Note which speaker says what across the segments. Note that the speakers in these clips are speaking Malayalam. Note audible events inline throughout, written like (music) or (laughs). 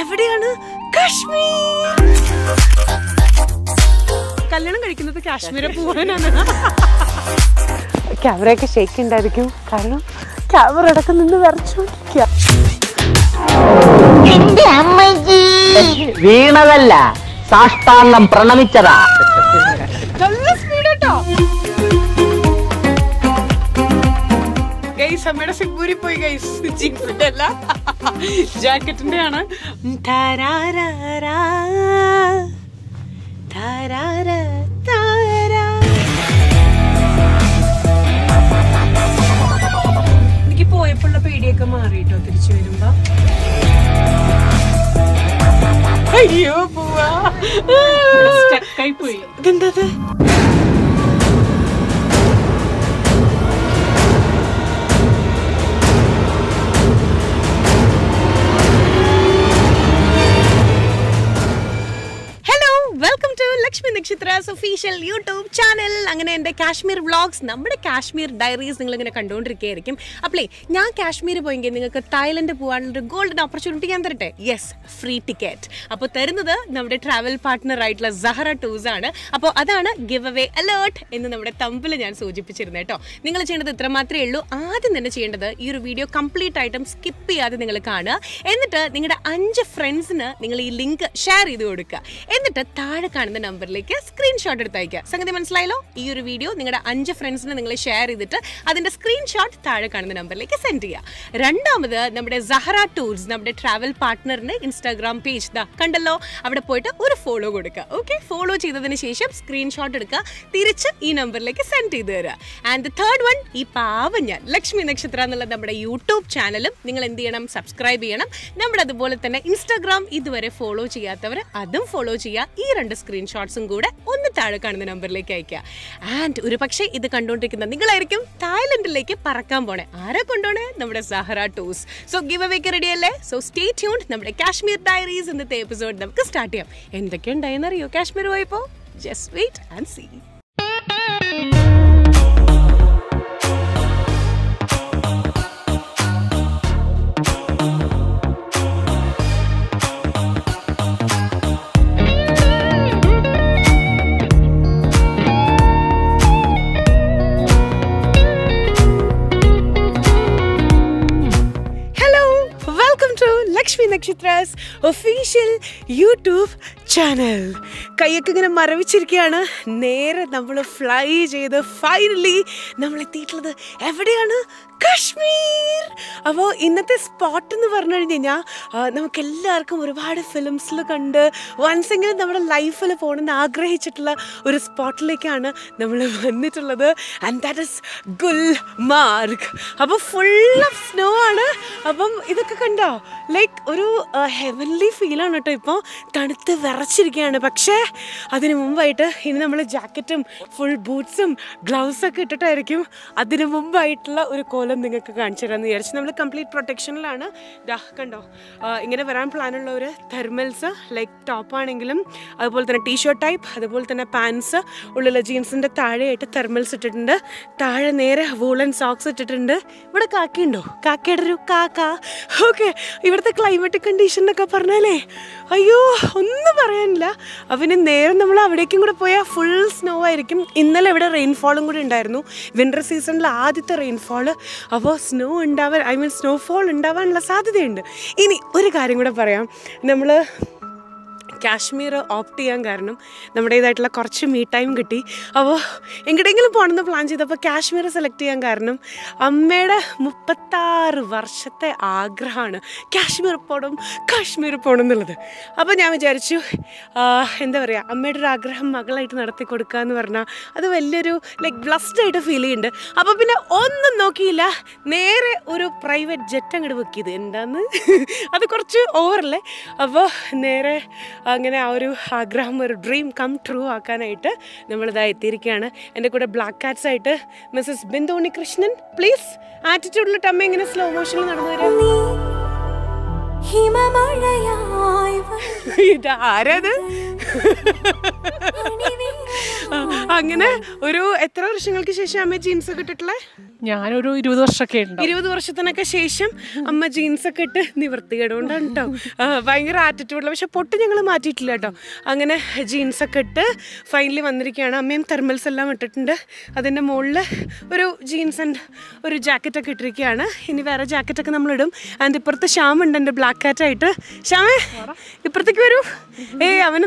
Speaker 1: എവിടെയാണ്? കാശ്മീർ. കല്യാണം കഴിക്കുന്നത് കാശ്മീരെ പോകാനാണ്. ക്യാമറയൊക്കെ ഷേക്ക് ഉണ്ടായിരിക്കും കാരണം ക്യാമറ അടക്കം നിന്ന് വരച്ചോണ്ടിരിക്കുക
Speaker 2: വീണതല്ല സാഷ്ടാംഗം പ്രണമിച്ചതാ.
Speaker 1: ഗൈസ് അമ്മയുടെ സിംഗൂരി പോയി ഗൈസ് ജീൻസിന്റെ അല്ല ജാക്കറ്റിന്റെ ആണ്. എനിക്ക് പോയപ്പോഴുള്ള പേടിയൊക്കെ മാറിയിട്ടോ തിരിച്ചു വരുമ്പോ? അയ്യോ പോവാ. സ്റ്റക്കായി പോയി. ഇതെന്തത് നക്ഷത്രാസ് ഒഫീഷ്യൽ യൂട്യൂബ് ചാനൽ. അങ്ങനെ എന്റെ കാശ്മീർ വ്ളോഗ്സ് നമ്മുടെ കാശ്മീർ ഡയറീസ് നിങ്ങളിങ്ങനെ കണ്ടുകൊണ്ടിരിക്കുകയായിരിക്കും. അപ്പളേ ഞാൻ കാശ്മീർ പോയെങ്കിൽ നിങ്ങൾക്ക് തായ്ലൻഡ് പോകാനുള്ളൊരു ഗോൾഡൻ ഓപ്പർച്യൂണിറ്റി ഞാൻ തരട്ടെ? യെസ് ഫ്രീ ടിക്കറ്റ് അപ്പോൾ തരുന്നത് നമ്മുടെ ട്രാവൽ പാർട്ട്ണർ ആയിട്ടുള്ള സഹറ ടൂസ് ആണ്. അപ്പോൾ അതാണ് ഗിവ് അവേ അലേർട്ട് എന്ന് നമ്മുടെ തമ്പിൽ ഞാൻ സൂചിപ്പിച്ചിരുന്നത് കേട്ടോ. നിങ്ങൾ ചെയ്യേണ്ടത് ഇത്ര മാത്രമേ ഉള്ളൂ. ആദ്യം തന്നെ ചെയ്യേണ്ടത് ഈ ഒരു വീഡിയോ കംപ്ലീറ്റ് ആയിട്ടും സ്കിപ്പ് ചെയ്യാതെ നിങ്ങൾ കാണുക. എന്നിട്ട് നിങ്ങളുടെ അഞ്ച് ഫ്രണ്ട്സിന് നിങ്ങൾ ഈ ലിങ്ക് ഷെയർ ചെയ്ത് കൊടുക്കുക. എന്നിട്ട് താഴെ കാണുന്ന നമ്പറിലേക്ക് സ്ക്രീൻഷോട്ട് എടുത്ത് അയക്കുക സംഗതി മനസ്സിലായല്ലോ? ഈ ഒരു വീഡിയോ നിങ്ങളുടെ അഞ്ച് ഫ്രണ്ട്സിന് നിങ്ങൾ ഷെയർ ചെയ്തിട്ട് അതിന്റെ സ്ക്രീൻഷോട്ട് താഴെ കാണുന്ന നമ്പറിലേക്ക് സെൻഡ് ചെയ്യുക. രണ്ടാമത് നമ്മുടെ സഹറ ടൂർസ് നമ്മുടെ ട്രാവൽ പാർട്ട്ണറിന്റെ ഇൻസ്റ്റാഗ്രാം പേജ് ദാ കണ്ടല്ലോ? അവിടെ പോയിട്ട് ഒരു ഫോളോ കൊടുക്കുക. ഓക്കെ ഫോളോ ചെയ്തതിന് ശേഷം സ്ക്രീൻഷോട്ട് എടുക്കുക. തിരിച്ച് ഈ നമ്പറിലേക്ക് സെൻഡ് ചെയ്ത് തരിക ആൻഡ് ദ തേർഡ് വൺ ഈ പാവം ഞാൻ ലക്ഷ്മി നക്ഷത്ര എന്നുള്ള നമ്മുടെ യൂട്യൂബ് ചാനലും നിങ്ങൾ എന്ത് ചെയ്യണം? സബ്സ്ക്രൈബ് ചെയ്യണം. നമ്മുടെ അതുപോലെ തന്നെ ഇൻസ്റ്റാഗ്രാം ഇതുവരെ ഫോളോ ചെയ്യാത്തവർ അതും ഫോളോ ചെയ്യുക. ഈ രണ്ട് സ്ക്രീൻഷോട്ട്സും കൂടെ ഒന്ന് താഴെ കാണുന്ന നമ്പറിലേക്ക് അയക്കുക ആൻഡ് ഒരു പക്ഷേ ഇത് കണ്ടുകൊണ്ടിരിക്കുന്ന നിങ്ങളായിരിക്കും തായ്ലൻഡിലേക്ക് പറക്കാൻ പോണേ. ആരെ കൊണ്ടോണേ? നമ്മുടെ Sahara tours. So giveaway ready അല്ലേ? സോ സ്റ്റേ ട്യൂൺ നമ്മുടെ കാശ്മീർ ഡയറീസ് ഇന്നത്തെ എപ്പിസോഡ് നമുക്ക് സ്റ്റാർട്ട് ചെയ്യാം. എന്തൊക്കെ ഉണ്ടായെന്നറിയോ കാശ്മീർ പോയപ്പോ? Just wait and see YouTube channel. കൈയൊക്കെ ഇങ്ങനെ മരവിച്ചിരിക്കുകയാണ്. നേരെ നമ്മൾ ഫ്ലൈ ചെയ്ത് ഫൈനലി നമ്മൾ എത്തിയിട്ടുള്ളത് എവിടെയാണ്? കാശ്മീർ. അപ്പോൾ ഇന്നത്തെ സ്പോട്ട് എന്ന് പറഞ്ഞു കഴിഞ്ഞ് കഴിഞ്ഞാൽ നമുക്ക് എല്ലാവർക്കും ഒരുപാട് ഫിലിംസിൽ കണ്ട് വൺസെങ്കിലും നമ്മുടെ ലൈഫിൽ പോകണമെന്ന് ആഗ്രഹിച്ചിട്ടുള്ള ഒരു സ്പോട്ടിലേക്കാണ് നമ്മൾ വന്നിട്ടുള്ളത്. ആൻഡ് ദാറ്റ് ഇസ് ഗുൽമാർഗ് അപ്പോൾ ഫുൾ ഓഫ് സ്നോ ആണ്. അപ്പം ഇതൊക്കെ കണ്ടോ? ലൈക്ക് ഒരു ഹെവൻലി ഫീലാണ് കേട്ടോ ഇപ്പോൾ തണുത്ത് വിറച്ചിരിക്കുകയാണ്. പക്ഷേ അതിന് മുമ്പായിട്ട് ഇനി നമ്മൾ ജാക്കറ്റും ഫുൾ ബൂട്ട്സും ഗ്ലൗസൊക്കെ ഇട്ടിട്ടായിരിക്കും അതിന് മുമ്പായിട്ടുള്ള ഒരു കോലം നിങ്ങൾക്ക് കാണിച്ചു തരാമെന്ന് വിചാരിച്ചു. നമ്മൾ കംപ്ലീറ്റ് പ്രൊട്ടക്ഷനിലാണ് ദാ കണ്ടോ? ഇങ്ങനെ വരാൻ പ്ലാനുള്ളവർ തെർമൽസ് ലൈക്ക് ടോപ്പാണെങ്കിലും അതുപോലെ തന്നെ ടീഷർട്ട് ടൈപ്പ് അതുപോലെ തന്നെ പാൻസ് ഉള്ളിലെ ജീൻസിന്റെ താഴെയായിട്ട് തെർമൽസ് ഇട്ടിട്ടുണ്ട്. താഴെ നേരെ വൂളൻ സോക്സ് ഇട്ടിട്ടുണ്ട്. ഇവിടെ കാക്കയുണ്ടോ? കാക്കയുടെ ഒരു കാക്ക. ഓക്കെ ഇവിടുത്തെ ക്ലൈമറ്റ് കണ്ടീഷൻ എന്നൊക്കെ പറഞ്ഞാലേ അയ്യോ ഒന്നും പറയാനില്ല. അവന് നേരം നമ്മൾ അവിടേക്കും കൂടെ പോയാൽ ഫുൾ സ്നോ ആയിരിക്കും. ഇന്നലെ ഇവിടെ റെയിൻഫോളും കൂടി ഉണ്ടായിരുന്നു. വിന്റർ സീസണിൽ ആദ്യത്തെ റെയിൻഫോൾ അപ്പോൾ സ്നോ ഉണ്ടാവാൻ ഐ മീൻ സ്നോഫോൾ ഉണ്ടാവാനുള്ള സാധ്യതയുണ്ട്. ഇനി ഒരു കാര്യം കൂടെ പറയാം. നമ്മൾ കാശ്മീർ ഓപ്റ്റ് ചെയ്യാൻ കാരണം നമ്മുടേതായിട്ടുള്ള കുറച്ച് മീ ടൈം കിട്ടി. അപ്പോൾ എങ്ങോട്ടെങ്കിലും പോകണമെന്ന് പ്ലാൻ ചെയ്തപ്പോൾ കാശ്മീർ സെലക്ട് ചെയ്യാൻ കാരണം അമ്മയുടെ മുപ്പത്താറ് വർഷത്തെ ആഗ്രഹമാണ് കാശ്മീർ പോകണം കാശ്മീർ പോകണം എന്നുള്ളത്. അപ്പോൾ ഞാൻ വിചാരിച്ചു എന്താ പറയുക അമ്മയുടെ ഒരു ആഗ്രഹം മകളായിട്ട് നടത്തി കൊടുക്കുക എന്ന് പറഞ്ഞാൽ അത് വലിയൊരു ലൈക്ക് ബ്ലസ്ഡ് ആയിട്ട് ഫീൽ ചെയ്യുന്നുണ്ട്. അപ്പോൾ പിന്നെ ഒന്നും നോക്കിയില്ല നേരെ ഒരു പ്രൈവറ്റ് ജെറ്റ് അങ്ങോട്ട് ബുക്ക് ചെയ്ത്. എന്താന്ന്? അത് കുറച്ച് ഓവറല്ലേ അപ്പോൾ നേരെ അങ്ങനെ ആ ഒരു ആഗ്രഹം ഒരു ഡ്രീം കം ട്രൂ ആക്കാനായിട്ട് നമ്മളിതാ എത്തിയിരിക്കുകയാണ്. എന്റെ കൂടെ ബ്ലാക്ക് കാറ്റ്സ് ആയിട്ട് മിസ്സസ് ബിന്ദുണി കൃഷ്ണൻ പ്ലീസ് ആറ്റിറ്റ്യൂഡിൽ ടമ്മ ഇങ്ങനെ സ്ലോ മോഷനിൽ നടന്നു വരാം
Speaker 3: ഹിമമഴയായി
Speaker 1: ഇത് ആരത് ആ, അങ്ങനെ ഒരു എത്ര വർഷങ്ങൾക്ക് ശേഷം അമ്മ ജീൻസ് ഒക്കെ ഇട്ടിട്ടുള്ളേ?
Speaker 3: ഞാനൊരു ഇരുപത് വർഷമൊക്കെ ഉണ്ട്.
Speaker 1: ഇരുപത് വർഷത്തിനൊക്കെ ശേഷം അമ്മ ജീൻസൊക്കെ ഇട്ട് നിവർത്തികേടുകൊണ്ടാണ് കേട്ടോ ഭയങ്കര ആറ്റിറ്റ്യൂഡുള്ള പക്ഷെ പൊട്ട് ഞങ്ങൾ മാറ്റിയിട്ടില്ല കേട്ടോ. അങ്ങനെ ജീൻസൊക്കെ ഇട്ട് ഫൈനലി വന്നിരിക്കുകയാണ്. അമ്മയും തെർമൽസ് എല്ലാം ഇട്ടിട്ടുണ്ട്. അതിന്റെ മുകളിൽ ഒരു ജീൻസ് ആൻഡ് ഒരു ജാക്കറ്റൊക്കെ ഇട്ടിരിക്കുകയാണ്. ഇനി വേറെ ജാക്കറ്റൊക്കെ നമ്മളിടും. ആൻഡ് ഇപ്പുറത്ത് ശ്യാം ഉണ്ട് എന്റെ ബ്ലാക്ക് ആറ്റായിട്ട് ശ്യാമേ ഇപ്പുറത്തേക്ക് വരൂ. ഏയ് അവന്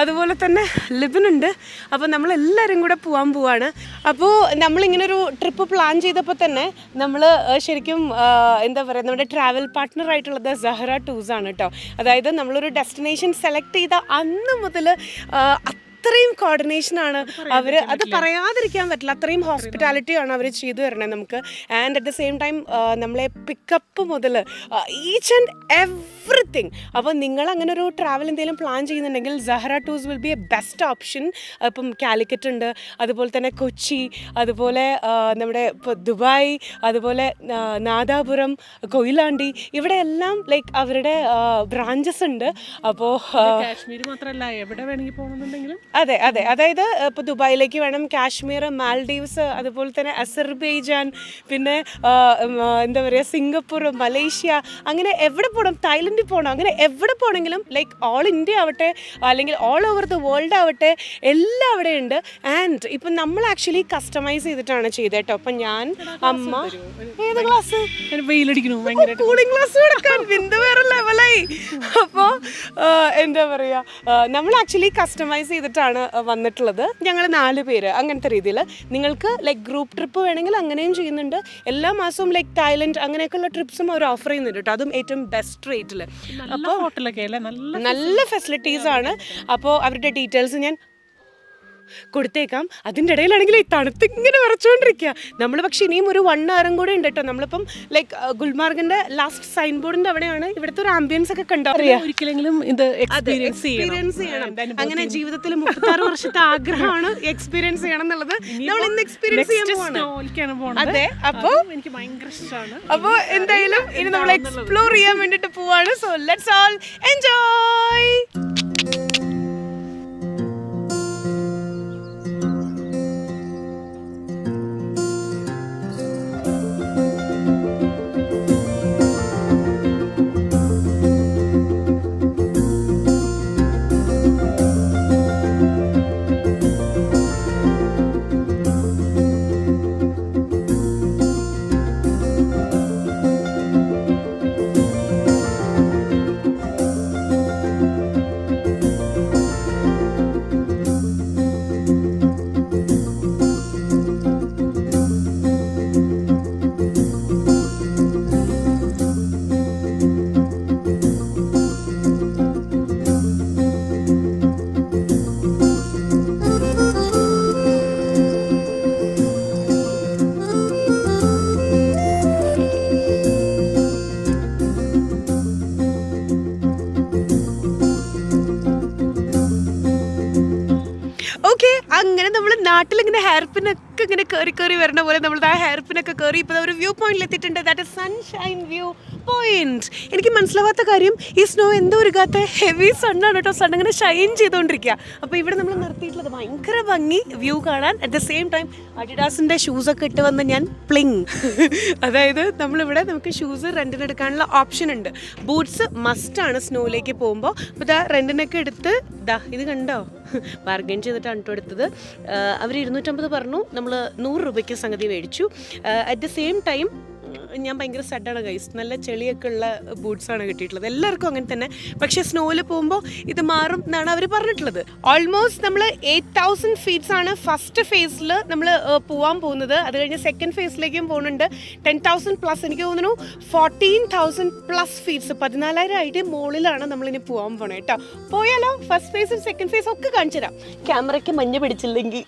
Speaker 1: അതുപോലെ തന്നെ ലിബിനുണ്ട് അപ്പോൾ നമ്മൾ എല്ലാവരും കൂടെ പോകാൻ പോവാണ്. അപ്പോൾ നമ്മളിങ്ങനെ ഒരു ട്രിപ്പ് പ്ലാൻ ചെയ്തപ്പോൾ തന്നെ നമ്മൾ ശരിക്കും എന്താ പറയുക നമ്മുടെ ട്രാവൽ പാർട്ട്ണർ ആയിട്ടുള്ളത് സഹറ ടൂസ് ആണ് കേട്ടോ അതായത് നമ്മളൊരു ഡെസ്റ്റിനേഷൻ സെലക്ട് ചെയ്ത അന്ന് മുതൽ അത്രയും കോർഡിനേഷൻ ആണ് അവർ അത് പറയാതിരിക്കാൻ പറ്റില്ല. അത്രയും ഹോസ്പിറ്റാലിറ്റി ആണ് അവർ ചെയ്തു തരണേ നമുക്ക്. And at the same time നമ്മളെ പിക്കപ്പ് മുതൽ ഈച്ച് ആൻഡ് എവറിത്തിങ് അപ്പോൾ നിങ്ങൾ അങ്ങനെ ഒരു ട്രാവൽ എന്തെങ്കിലും പ്ലാൻ ചെയ്യുന്നുണ്ടെങ്കിൽ Sahara tours will be a best option ഇപ്പം കാലിക്കറ്റ് ഉണ്ട് അതുപോലെ തന്നെ കൊച്ചി അതുപോലെ നമ്മുടെ ഇപ്പോൾ ദുബായ് അതുപോലെ നാദാപുരം കൊയിലാണ്ടി ഇവിടെ എല്ലാം ലൈക്ക് അവരുടെ ബ്രാഞ്ചസ് ഉണ്ട്. അപ്പോൾ
Speaker 3: കാശ്മീർ മാത്രമല്ല എവിടെ വേണമെങ്കിൽ പോകണമെന്നുണ്ടെങ്കിലും
Speaker 1: അതെ അതെ. അതായത് ഇപ്പോൾ ദുബായിലേക്ക് വേണം കാശ്മീർ മാൽഡീവ്സ് അതുപോലെ തന്നെ അസർബൈജാൻ പിന്നെ എന്താ പറയുക സിംഗപ്പൂർ മലേഷ്യ അങ്ങനെ എവിടെ പോകണം തായ്ലൻഡിൽ പോകണം അങ്ങനെ എവിടെ പോകണമെങ്കിലും ലൈക്ക് ഓൾ ഇന്ത്യ ആവട്ടെ അല്ലെങ്കിൽ ഓൾ ഓവർ ദ വേൾഡ് ആവട്ടെ എല്ലാം അവിടെ ഉണ്ട്. ആൻഡ് ഇപ്പം നമ്മൾ ആക്ച്വലി കസ്റ്റമൈസ് ചെയ്തിട്ടാണ് ചെയ്തത് കേട്ടോ അപ്പം ഞാൻ അമ്മ ഏത് ക്ലാസ്
Speaker 3: വെയിലടിക്കണു
Speaker 1: കൂളിംഗ് ക്ലാസ് കൊടുക്കാൻ. ബിന്ദു വേറെ ലെവലായി അപ്പോൾ എന്താ പറയുക നമ്മൾ ആക്ച്വലി കസ്റ്റമൈസ് ചെയ്തിട്ടാണ് ആ, വന്നിട്ടുള്ളത്. ഞങ്ങൾ നാല് പേര് അങ്ങനത്തെ രീതിയിൽ നിങ്ങൾക്ക് ലൈക്ക് ഗ്രൂപ്പ് ട്രിപ്പ് വേണമെങ്കിൽ അങ്ങനെയും ചെയ്യുന്നുണ്ട്. എല്ലാ മാസവും ലൈക്ക് തായ്ലൻഡ് അങ്ങനെയൊക്കെയുള്ള ട്രിപ്സും അവർ ഓഫർ ചെയ്യുന്നുണ്ട് കേട്ടോ. അതും ഏറ്റവും ബെസ്റ്റ് റേറ്റിൽ
Speaker 3: അപ്പോൾ ഹോട്ടലൊക്കെ നല്ല
Speaker 1: നല്ല ഫെസിലിറ്റീസ് ആണ്. അപ്പോൾ അവരുടെ ഡീറ്റെയിൽസ് ഞാൻ കൊടുത്തേക്കാം. അതിന്റെ ഇടയിലാണെങ്കിൽ ഈ തണുത്ത് ഇങ്ങനെ വിറച്ചുകൊണ്ടിരിക്കുക നമ്മൾ പക്ഷെ ഇനിയും ഒരു വൺ അവറും കൂടെ ഉണ്ട് കേട്ടോ നമ്മളിപ്പം ലൈക്ക് ഗുൽമാർഗിന്റെ ലാസ്റ്റ് സൈൻ ബോർഡിന്റെ അവിടെയാണ് ഇവിടുത്തെ ഒരു ആംബിയൻസ് ഒക്കെ
Speaker 3: ഒരിക്കലെങ്കിലും ഇത് എക്സ്പീരിയൻസ്
Speaker 1: എക്സ്പീരിയൻസ് ചെയ്യണം. അങ്ങനെ ജീവിതത്തിൽ മുപ്പത്താറ് വർഷത്തെ ആഗ്രഹമാണ് എക്സ്പീരിയൻസ് ചെയ്യണം എന്നുള്ളത് നമ്മൾ ഇന്ന് എക്സ്പീരിയൻസ് ചെയ്യാൻ അതെ അപ്പോ
Speaker 3: എനിക്ക് ഭയങ്കര ഇഷ്ടമാണ്
Speaker 1: അപ്പോൾ എന്തായാലും ഇനി നമ്മൾ എക്സ്പ്ലോർ ചെയ്യാൻ വേണ്ടിട്ട് പോവാണ്. സോ ലെറ്റ്സ് ഓൾ എൻജോയ് ഇങ്ങനെ ഹെയർപിനൊക്കെ ഇങ്ങനെ കയറി കയറി വരണ പോലെ നമ്മൾ ആ ഹെയർപിനൊക്കെ കയറി ഇപ്പോൾ ഒരു വ്യൂ പോയിന്റിൽ എത്തിയിട്ടുണ്ട്. ദാറ്റ് സൺഷൈൻ വ്യൂ പോയിന്റ് എനിക്ക് മനസ്സിലാവാത്ത കാര്യം ഈ സ്നോ എന്തോ ഒരുക്കാത്ത ഹെവി സണ്ണാണ് കേട്ടോ. സൺ അങ്ങനെ ഷൈൻ ചെയ്തുകൊണ്ടിരിക്കുക അപ്പോൾ ഇവിടെ നമ്മൾ നിർത്തിയിട്ടുള്ളത് ഭയങ്കര ഭംഗി വ്യൂ കാണാൻ. അറ്റ് ദ സെയിം ടൈം അഡിഡാസിന്റെ ഷൂസൊക്കെ ഇട്ട് വന്ന് ഞാൻ പ്ലിങ് അതായത് നമ്മളിവിടെ നമുക്ക് ഷൂസ് റെന്റിനെടുക്കാനുള്ള ഓപ്ഷൻ ഉണ്ട്. ബൂട്ട്സ് മസ്റ്റാണ് സ്നോയിലേക്ക് പോകുമ്പോൾ അപ്പോൾ ഇതാ റെന്റിനൊക്കെ എടുത്ത് ദാ ഇത് കണ്ടോ? ബാർഗൈൻ ചെയ്തിട്ടാണ് കേട്ടോ എടുത്തത്. അവർ ഇരുന്നൂറ്റമ്പത് പറഞ്ഞു. നമ്മൾ നൂറ് രൂപയ്ക്ക് സംഗതി മേടിച്ചു. അറ്റ് ദ സെയിം ടൈം ഞാൻ ഭയങ്കര സെഡാണ് ഗൈസ് നല്ല ചെളിയൊക്കെ ഉള്ള ബൂട്ട്സാണ് കിട്ടിയിട്ടുള്ളത്. എല്ലാവർക്കും അങ്ങനെ തന്നെ. പക്ഷേ സ്നോയിൽ പോകുമ്പോൾ ഇത് മാറും എന്നാണ് അവർ പറഞ്ഞിട്ടുള്ളത്. ഓൾമോസ്റ്റ് നമ്മൾ എയ്റ്റ് തൗസൻഡ് ഫീറ്റ്സ് ആണ് ഫസ്റ്റ് ഫേസിൽ നമ്മൾ പോകാൻ പോകുന്നത്. അത് കഴിഞ്ഞ് സെക്കൻഡ് ഫേസിലേക്കും പോകുന്നുണ്ട്. ടെൻ തൗസൻഡ് പ്ലസ് എനിക്ക് തോന്നുന്നു ഫോർട്ടീൻ തൗസൻഡ് പ്ലസ് ഫീറ്റ്സ് പതിനാലായിരം ആയിട്ട് മുകളിലാണ് നമ്മളിനി പോകാൻ പോണേ കേട്ടോ പോയാലോ? ഫസ്റ്റ് ഫേസും സെക്കൻഡ് ഫേസും ഒക്കെ കാണിച്ചു തരാം ക്യാമറയ്ക്ക് മഞ്ഞ് പിടിച്ചില്ലെങ്കിൽ.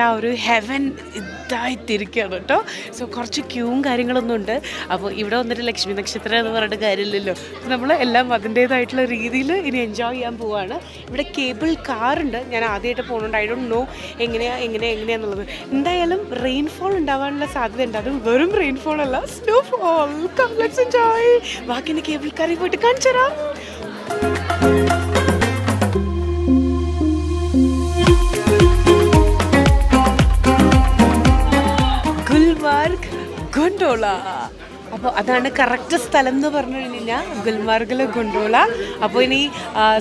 Speaker 1: ആ ഒരു ഹെവൻ ഇതായിത്തിരിക്കുകയാണ് കേട്ടോ. സോ കുറച്ച് ക്യൂവും കാര്യങ്ങളൊന്നും ഉണ്ട്. അപ്പോൾ ഇവിടെ വന്നിട്ട് ലക്ഷ്മി നക്ഷത്രം എന്ന് പറഞ്ഞിട്ട് കാര്യമില്ലല്ലോ. നമ്മൾ എല്ലാം അതിന്റേതായിട്ടുള്ള രീതിയിൽ ഇനി എൻജോയ് ചെയ്യാൻ പോവുകയാണ് ഇവിടെ കേബിൾ കാറുണ്ട് ഞാൻ ആദ്യമായിട്ട് പോകുന്നുണ്ട് ഐ ഡോണ്ട് നോ എങ്ങനെയാ എങ്ങനെയാ എങ്ങനെയാന്നുള്ളത്. എന്തായാലും റെയിൻഫോൾ ഉണ്ടാവാനുള്ള സാധ്യത ഉണ്ട്. അതും വെറും റെയിൻഫോൾ അല്ല. സ്നോഫോൾ കംപ്ലക്സ് എൻജോയ് ബാക്കി കേബിൾ കാറിൽ പോയിട്ട് കാണിച്ചു തരാം ഗൊണ്ടോള അപ്പോൾ അതാണ് കറക്റ്റ് സ്ഥലം എന്ന് പറഞ്ഞു കഴിഞ്ഞാൽ ഗുൽമാർഗിലെ ഗുണ്ടോള അപ്പോൾ ഇനി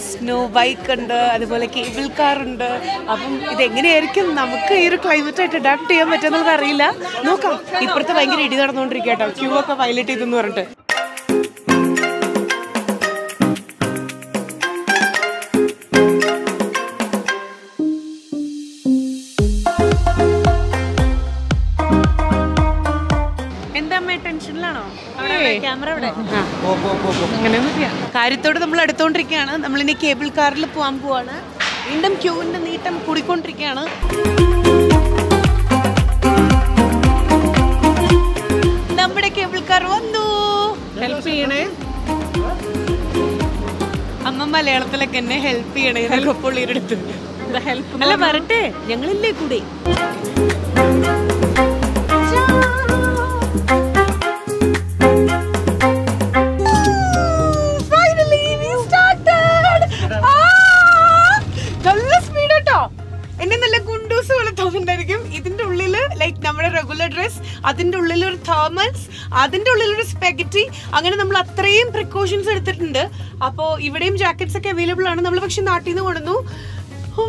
Speaker 1: സ്നോ ബൈക്ക് ഉണ്ട് അതുപോലെ കേബിൾ കാർ ഉണ്ട്. അപ്പം ഇതെങ്ങനെയായിരിക്കും നമുക്ക് ഈ ഒരു ക്ലൈമറ്റായിട്ട് അഡാപ്റ്റ് ചെയ്യാൻ പറ്റുമെന്നുള്ളത് അറിയില്ല. നോക്കാം. ഇപ്പോഴത്തെ ഭയങ്കര ഇടി നടന്നുകൊണ്ടിരിക്കുക കേട്ടോ ക്യൂ ഒക്കെ വയലറ്റ് ചെയ്തെന്ന് പറഞ്ഞിട്ട്. കാര്യത്തോട് നമ്മൾ എടുത്തോണ്ടിരിക്കുകയാണ് നമ്മളിനി കേബിൾ കാറിൽ പോകാൻ പോവാണ്. വീണ്ടും ക്യൂവിന്റെ നീട്ടം കൂടിക്കൊണ്ടിരിക്കുകയാണ്. നമ്മുടെ കേബിൾ കാർ വന്നു.
Speaker 3: ഹെൽപ്പ് ചെയ്യണേ?
Speaker 1: അമ്മ മലയാളത്തിലൊക്കെ എന്നെ ഹെൽപ്പ് ചെയ്യണേ എന്നൊക്കെ പുള്ളിയുടെ അടുത്ത്.
Speaker 3: ഹെൽപ്പ്
Speaker 1: അല്ല വരട്ടെ. ഞങ്ങളില്ലേ കൂടെ? അപ്പോൾ ഇവിടെയും ജാക്കറ്റ്സ് ഒക്കെ അവൈലബിൾ ആണ്. നമ്മൾ പക്ഷെ നാട്ടിൽ നിന്ന് കൊണ്ടുവന്നു. Oh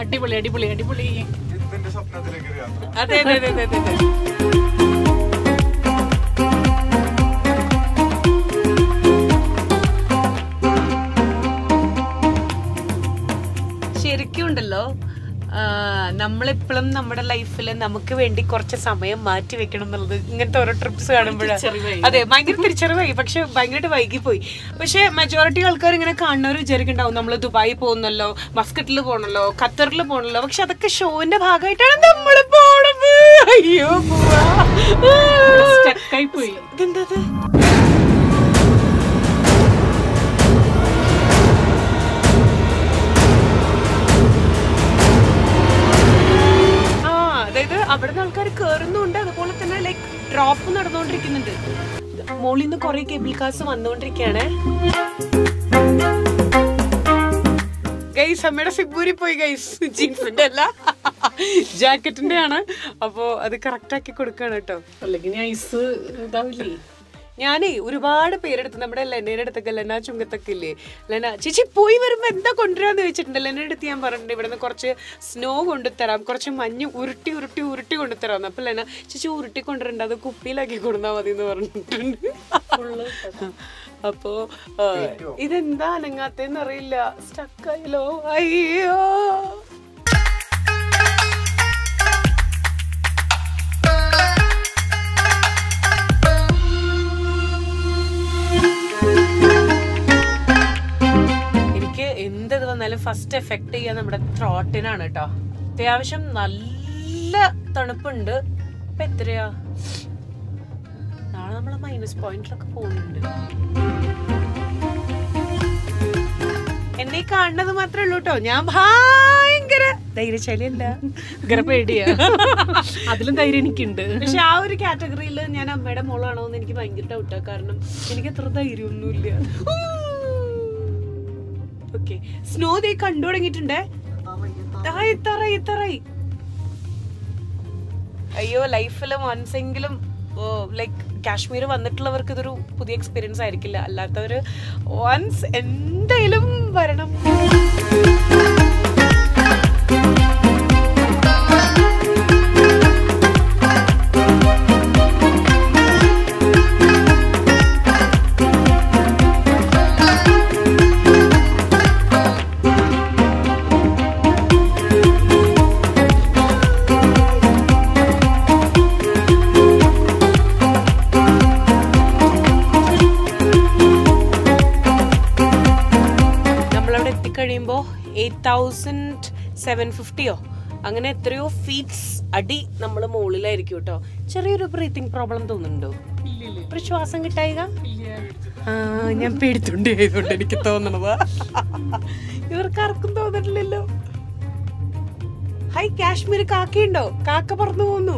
Speaker 3: അടിപൊളി അടിപൊളി അടിപൊളി.
Speaker 1: അതെ അതെ അതെ അതെ അതെ. ലൈഫിൽ നമുക്ക് വേണ്ടി കുറച്ച് സമയം മാറ്റി വെക്കണം എന്നുള്ളത് ഇങ്ങനത്തെ ഓരോ ട്രിപ്സ് കാണുമ്പോഴാണ് അതെ ഭയങ്കര തിരിച്ചറിവായി പക്ഷെ ഭയങ്കരമായിട്ട് വൈകിപ്പോയി. പക്ഷെ മെജോറിറ്റി ആൾക്കാർ ഇങ്ങനെ കാണുന്നവർ വിചാരിക്കുന്നുണ്ടാവും നമ്മൾ ദുബായി പോകുന്നല്ലോ മസ്കറ്റിൽ പോകണല്ലോ ഖത്തറിൽ പോകണല്ലോ പക്ഷെ അതൊക്കെ ഷോന്റെ ഭാഗമായിട്ടാണ് നമ്മൾ പോണത്. അയ്യോ പോവാ.
Speaker 3: സ്റ്റക്കായി പോയി.
Speaker 1: ഇതെന്താ അവിടുന്ന് ആൾക്കാർ കേറുന്നുണ്ട്. അതുപോലെ തന്നെ ലൈക്ക് ഡ്രോപ്പ് നടന്നുകൊണ്ടിരിക്കുന്നുണ്ട്. മോളിൽ നിന്ന് കുറെ കേബിൾ കാസ് വന്നുകൊണ്ടിരിക്കുകയാണ് ഗൈസ് അമ്മയുടെ സിബൂരി പോയി ഗൈസ് ജീൻസിന്റെ അല്ല. ജാക്കറ്റിന്റെ ആണ് അപ്പോ അത് കറക്റ്റ് ആക്കി കൊടുക്കാണ് കേട്ടോ.
Speaker 3: അല്ലെങ്കിൽ ഐസ് ഇതാവില്ലേ?
Speaker 1: ഞാനേ ഒരുപാട് പേരെടുത്ത് നമ്മുടെ ലെനയുടെ അടുത്തൊക്കെ ലെന ചുങ്കത്തൊക്കെ ഇല്ലേ ലെന ചേച്ചി പോയി വരുമ്പോൾ എന്താ കൊണ്ടുവരാന്ന് ചോദിച്ചിട്ടുണ്ട്. ലെനയുടെ അടുത്ത് ഞാൻ പറഞ്ഞിട്ടുണ്ട് ഇവിടുന്ന് കുറച്ച് സ്നോ കൊണ്ടുതരാം കുറച്ച് മഞ്ഞ് ഉരുട്ടി ഉരുട്ടി ഉരുട്ടി കൊണ്ടുതരാം അപ്പൊ ലെന ചേച്ചി ഉരുട്ടി കൊണ്ടുവരണ്ട അത് കുപ്പിയിലാക്കി കൊണ്ടുവന്നാ മതി എന്ന് പറഞ്ഞിട്ടുണ്ട്. (laughs) അപ്പോ ഇതെന്താ അനങ്ങാത്തേന്ന് അറിയില്ല. സ്റ്റക്കായല്ലോ അയ്യോ. വന്നാലും ഫസ്റ്റ് എഫക്ട് ചെയ്യാൻ നമ്മുടെ ത്രോട്ടിനാണ് കേട്ടോ അത്യാവശ്യം നല്ല തണുപ്പുണ്ട്. ഇപ്പൊ എത്രയാ? നാളെ നമ്മൾ മൈനസ് പോയിന്റിലൊക്കെ പോകുന്നുണ്ട്. എന്നെ കാണുന്നത് മാത്രമേ ഉള്ളൂ കേട്ടോ ഞാൻ ഭയങ്കര ധൈര്യശാലിയല്ല.
Speaker 3: ഭയങ്കര പേടിയാ. അതിലും ധൈര്യം എനിക്കുണ്ട്.
Speaker 1: പക്ഷെ ആ ഒരു കാറ്റഗറിയിൽ ഞാൻ അമ്മയുടെ മോളാണോ എന്ന് എനിക്ക് ഭയങ്കര ഡൗട്ടാ കാരണം എനിക്ക് അത്ര ധൈര്യമൊന്നുമില്ല. ഓക്കെ സ്നോ ദേ കണ്ടു തുടങ്ങിയിട്ടുണ്ടേ. അയ്യോ ലൈഫിൽ മനസ്സെങ്കിലും ലൈക്ക് കാശ്മീർ വന്നിട്ടുള്ളവർക്ക് ഇതൊരു പുതിയ എക്സ്പീരിയൻസ് ആയിരിക്കില്ല. അല്ലാത്തവര് വൺസ് എന്തായാലും വരണം. സെവൻ ഫിഫ്റ്റിയോ അങ്ങനെ എത്രയോ ഫീറ്റ്സ് അടി നമ്മൾ മുകളിലായിരിക്കും കേട്ടോ ചെറിയൊരു ബ്രീത്തിങ് പ്രോബ്ലം തോന്നുന്നുണ്ടോ? ശ്വാസം കിട്ടായിക? ഞാൻ പേടിത്തുണ്ട് ആയതുകൊണ്ട് എനിക്ക് തോന്നണത്. ഇവർക്ക് ആർക്കും തോന്നിട്ടില്ലല്ലോ ഹൈ കാശ്മീർ കാക്കയുണ്ടോ? കാക്ക പറന്നു പോന്നു.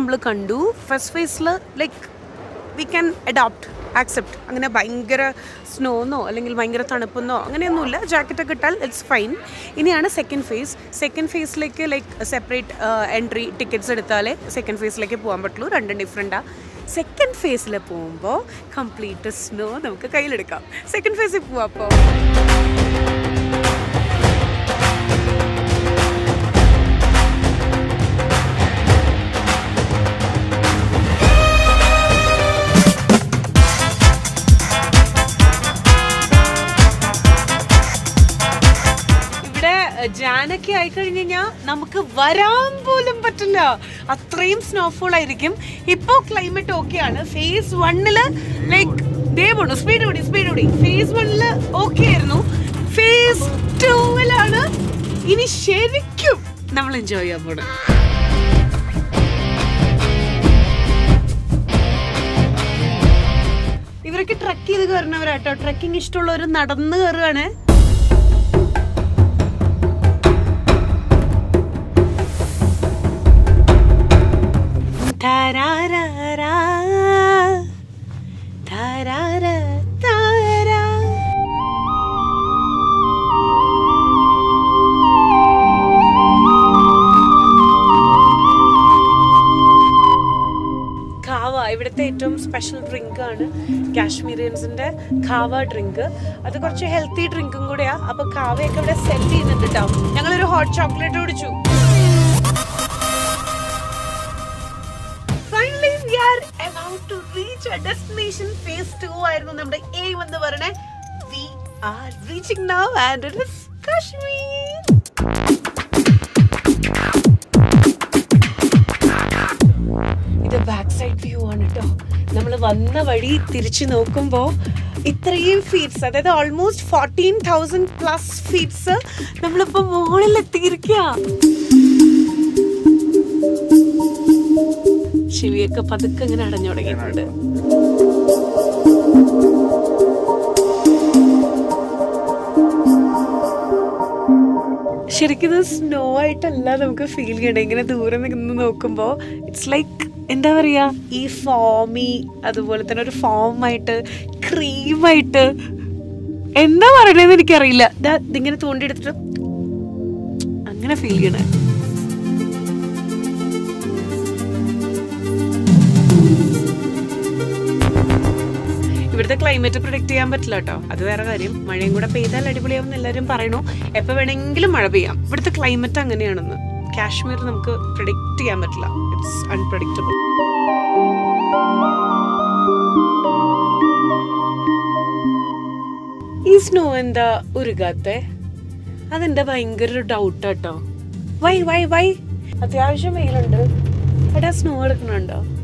Speaker 1: നമ്മൾ കണ്ടു. ഫസ്റ്റ് ഫേസിൽ like we can adopt accept അങ്ങനെ ഭയങ്കര സ്നോന്നോ അല്ലെങ്കിൽ ഭയങ്കര തണുപ്പെന്നോ അങ്ങനെയൊന്നുമില്ല. ജാക്കറ്റൊക്കെ ഇട്ടാൽ ഇറ്റ്സ് ഫൈൻ ഇനിയാണ് സെക്കൻഡ് ഫേസ് സെക്കൻഡ് ഫേസിലേക്ക് ലൈക്ക് സെപ്പറേറ്റ് എൻട്രി ടിക്കറ്റ്സ് എടുത്താലേ സെക്കൻഡ് ഫേസിലേക്ക് പോകാൻ പറ്റുള്ളൂ. രണ്ടും ഡിഫറെന്റാണ് സെക്കൻഡ് ഫേസിൽ പോകുമ്പോൾ കംപ്ലീറ്റ് സ്നോ നമുക്ക് കയ്യിലെടുക്കാം. സെക്കൻഡ് ഫേസിൽ പോവാം അപ്പോൾ നമുക്ക് വരാൻ പോലും പറ്റില്ല. അത്രയും സ്നോഫോൾ ആയിരിക്കും. ഇപ്പോ ക്ലൈമറ്റ് ഓക്കെ ആണ്. ഫേസ് വണ്ണിൽ ലൈക്ക് ദേ സ്പീഡ് കൂടി സ്പീഡ് കൂടി. ഫേസ് വണ്ണിൽ ഓക്കെ ആയിരുന്നു. ഫേസ് ടൂവിലാണ് ഇനി ശരിക്കും നമ്മൾ എൻജോയ് ചെയ്യാൻ പോണത്. ഇവരൊക്കെ ട്രക്ക് ചെയ്ത് കയറുന്നവരാട്ടോ. ട്രക്കിംഗ് ഇഷ്ടമുള്ളവർ നടന്ന് കയറുകയാണ്. താരാരാരാ, താരാരാ, താരാ. ഖാവ ഇവിടുത്തെ ഏറ്റവും സ്പെഷ്യൽ ഡ്രിങ്ക് ആണ് കാശ്മീരിയൻസിന്റെ ഖാവ ഡ്രിങ്ക് അത് കുറച്ച് ഹെൽത്തി ഡ്രിങ്കും കൂടെയാ. അപ്പൊ ഖാവയൊക്കെ ഇവിടെ സെൽ ചെയ്യുന്നുണ്ട് കേട്ടോ ഞങ്ങളൊരു ഹോട്ട് ചോക്ലേറ്റ് കുടിച്ചു. To reach our destination. Phase 2 ആയിരുന്നു നമ്മുടെ aim എന്ന് പറയണേ. We are reaching now and it is Kashmir. ഇത് ബാക്ക് സൈഡ് വ്യൂ ആണ് കേട്ടോ നമ്മൾ വന്ന വഴി തിരിച്ചു നോക്കുമ്പോൾ ഇത്രയും ഫീറ്റ്സ് അതായത് almost fourteen thousand plus feets നമ്മളിപ്പോൾ മുകളിൽ എത്തിയിരിക്കുക ചെവിയൊക്കെ പതുക്കെ ഇങ്ങനെ അടഞ്ഞു തുടങ്ങിയിട്ടുണ്ട്. ശരിക്കും സ്നോ ആയിട്ടല്ല നമുക്ക് ഫീൽ ചെയ്യണം. ഇങ്ങനെ ദൂരെ നിന്ന് നോക്കുമ്പോൾ ഇറ്റ്സ് ലൈക്ക് എന്താ പറയുക ഈ ഫോമി അതുപോലെ തന്നെ ഒരു ഫോമായിട്ട് ക്രീമായിട്ട് എന്താ പറയണതെന്ന് എനിക്കറിയില്ല. ഇതാ ഇതിങ്ങനെ തോണ്ടിയെടുത്തിട്ട് അങ്ങനെ ഫീൽ ചെയ്യണേ. ഇവിടുത്തെ ക്ലൈമറ്റ് പ്രൊഡക്റ്റ് ചെയ്യാൻ പറ്റില്ല കേട്ടോ. അത് വേറെ കാര്യം. മഴയും കൂടെ പെയ്താൽ അടിപൊളിയാവും എല്ലാവരും പറയണു. എപ്പോൾ വേണമെങ്കിലും മഴ പെയ്യാം. ഇവിടുത്തെ ക്ലൈമറ്റ് അങ്ങനെയാണെന്ന്. കാശ്മീർ നമുക്ക് പ്രൊഡിക്റ്റ് ചെയ്യാൻ പറ്റില്ല. ഇറ്റ്സ് അൺപ്രഡിക്റ്റബിൾ ഈ സ്നോ എന്താ ഉരുകാത്തെ? അതെന്താ ഭയങ്കര ഒരു ഡൗട്ട് കേട്ടോ. Why why why. അത്യാവശ്യം വെയിലുണ്ട്. എടാ snow എടുക്കണുണ്ടോ?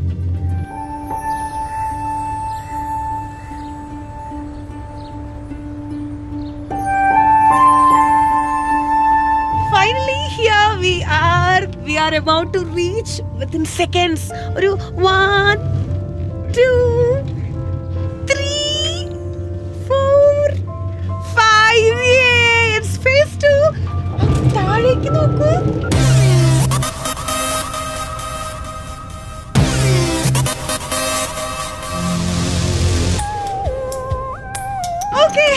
Speaker 1: Are about to reach within seconds ഒരു one two three four five it's phase two താഴേക്ക് നോക്കൂ. ഓക്കേ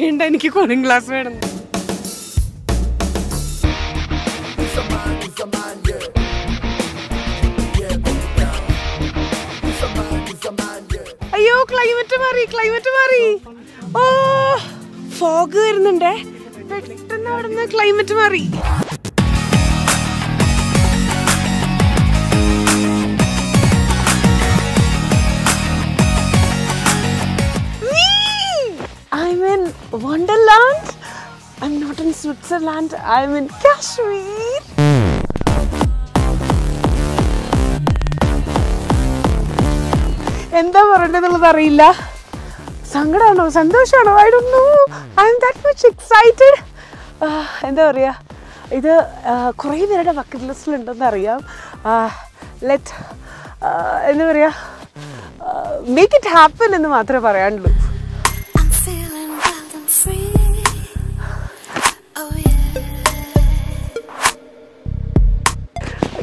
Speaker 1: പറയണ്ട എനിക്ക് കൂളിംഗ് ഗ്ലാസ് വേണം. അയ്യോ ക്ലൈമറ്റ് മാറി ക്ലൈമറ്റ് മാറി. ഓ ഫോഗ് വരുന്നുണ്ടേ. പെട്ടെന്ന് അവിടുന്ന് ക്ലൈമറ്റ് മാറി. Wonderland. I'm not in Switzerland. I'm in Kashmir. എന്താ പറയണ്ടെന്നുള്ളത് അറിയില്ല. സങ്കടമാണോ സന്തോഷമാണോ I do know I am that much excited എന്താ പറയുക ഇത് കുറേ പേരുടെ ബക്കറ്റ് ലിസ്റ്റിലുണ്ടെന്ന് അറിയാം. ലെറ്റ് എന്താ പറയുക മേക്ക് ഇറ്റ് ഹാപ്പൻ എന്ന് മാത്രമേ പറയാനുള്ളൂ.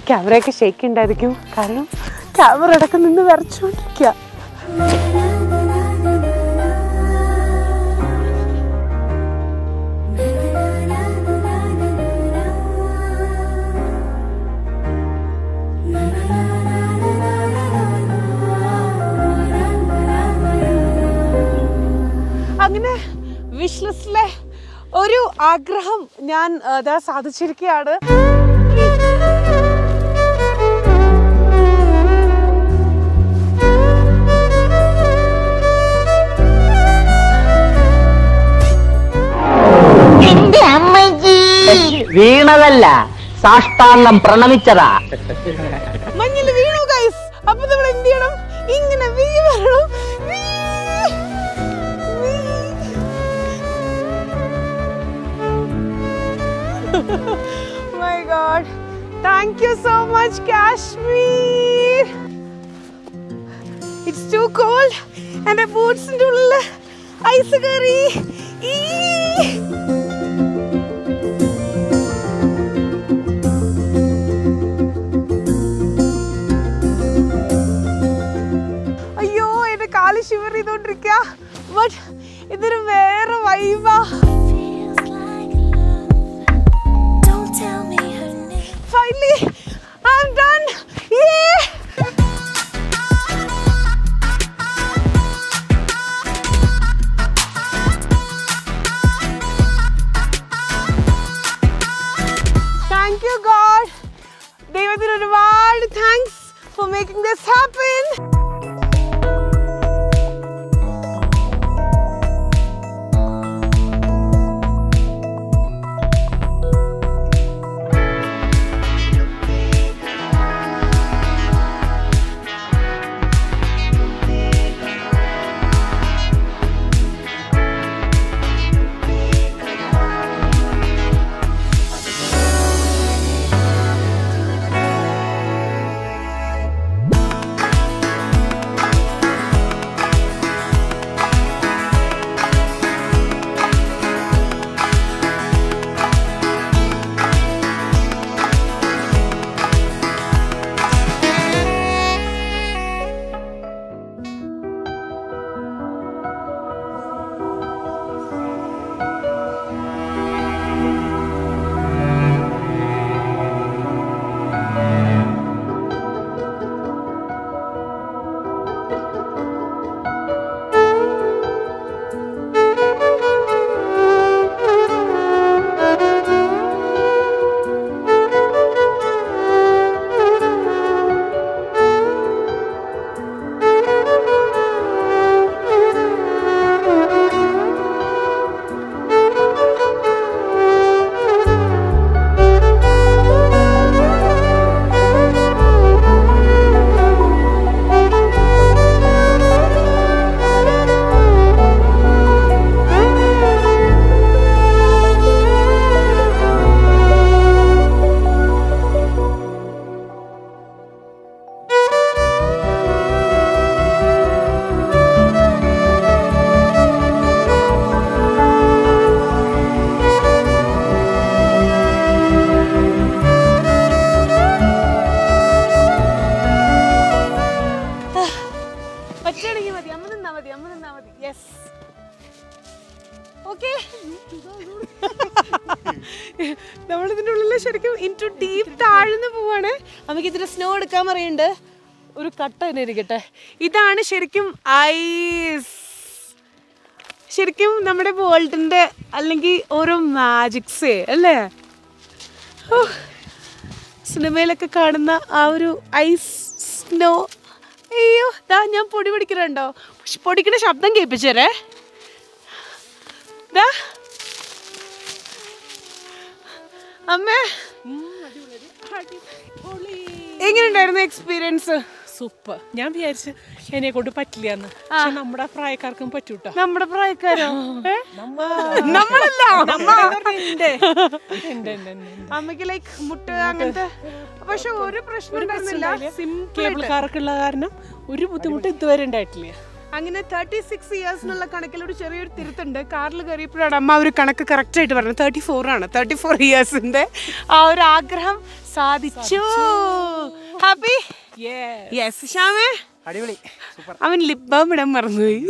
Speaker 1: ക്യാമറയൊക്കെ ഷേക്ക് ഉണ്ടായിരിക്കും കാരണം ക്യാമറ അടക്കം നിന്ന് വരച്ചുകൊണ്ടിരിക്കുക അങ്ങനെ വിഷ് ഒരു ആഗ്രഹം ഞാൻ അതാ സാധിച്ചിരിക്കുകയാണ്
Speaker 2: വീണതല്ല. സാഷ്ടാംഗം പ്രണമിച്ചതാ.
Speaker 1: മഞ്ഞിൽ വീണു ഗൈസ് അപ്പൊ നമ്മൾ എന്ത് ചെയ്യണം? ഇങ്ങനെ thank you so much Kashmir it's too cold. എന്റെ ബൂട്ട്സിന്റെ ഉള്ളിൽ ഐസ് കയറി. ഈ. കാൽ ഷിവർ ചെയ്തോണ്ടിരിക്കുക ബട്ട് ഇതൊരു വേറെ വൈബാ
Speaker 4: Feels like love. Don't tell me her name.
Speaker 1: Finally I am done മതി. യെസ് ഓക്കെ (laughs) നമ്മളിതിന്റെ ഉള്ളിൽ ശരിക്കും ഇന്റു ഡീപ്പ് താഴ്ന്നു പോവാണ്. നമുക്ക് ഇതിന് സ്നോ എടുക്കാൻ പറയുന്നുണ്ട് ഒരു കട്ട തന്നെ ഇരിക്കട്ടെ. ഇതാണ് ശരിക്കും ഐസ് ശരിക്കും നമ്മുടെ വേൾഡിന്റെ അല്ലെങ്കിൽ ഓരോ മാജിക്സ് അല്ലേ? ഓ, സിനിമയിലൊക്കെ കാണുന്ന ആ ഒരു ഐസ് സ്നോ അയ്യോ ഞാൻ പൊടി പിടിക്കുന്നുണ്ടോ പൊടിക്കുന്ന ശബ്ദം കേൾപ്പിച്ചേരേ. അമ്മേ. എങ്ങനെയുണ്ടായിരുന്നു എക്സ്പീരിയൻസ്
Speaker 3: സൂപ്പർ ഞാൻ വിചാരിച്ചു എന്നെ കൊണ്ട് പറ്റില്ല എന്ന്. നമ്മുടെ പ്രായക്കാർക്കും പറ്റൂട്ടോ.
Speaker 1: നമ്മുടെ പ്രായക്കാരോ? നമ്മളല്ല. അമ്മയ്ക്ക് ലൈക്ക് മുട്ട അങ്ങനത്തെ പക്ഷെ ഒരു പ്രശ്നം സിം സിമ്പിൾ
Speaker 3: കേബിൾ കാർക്കുള്ള കാരണം ഒരു ബുദ്ധിമുട്ട് ഇതുവരെ ഉണ്ടായിട്ടില്ല.
Speaker 1: അങ്ങനെ തേർട്ടി സിക്സ് എന്നുള്ള കണക്കിൽ ഒരു ചെറിയൊരു തിരുത്തുണ്ട്. കാറിൽ കയറിയപ്പോഴാണ് അമ്മ ഒരു കണക്ക് കറക്റ്റ് ആയിട്ട് പറഞ്ഞത്. തേർട്ടി ഫോർ ആണ്. തേർട്ടി ഫോർ ഇയേഴ്സിന്റെ ആ ഒരു ആഗ്രഹം സാധിച്ചു. ഹാപ്പി യെസ് ശ്യാമേ?
Speaker 5: അടിപൊളി.
Speaker 1: അവൻ ലിപ് ബാം ഇടാൻ മറന്നുപോയി.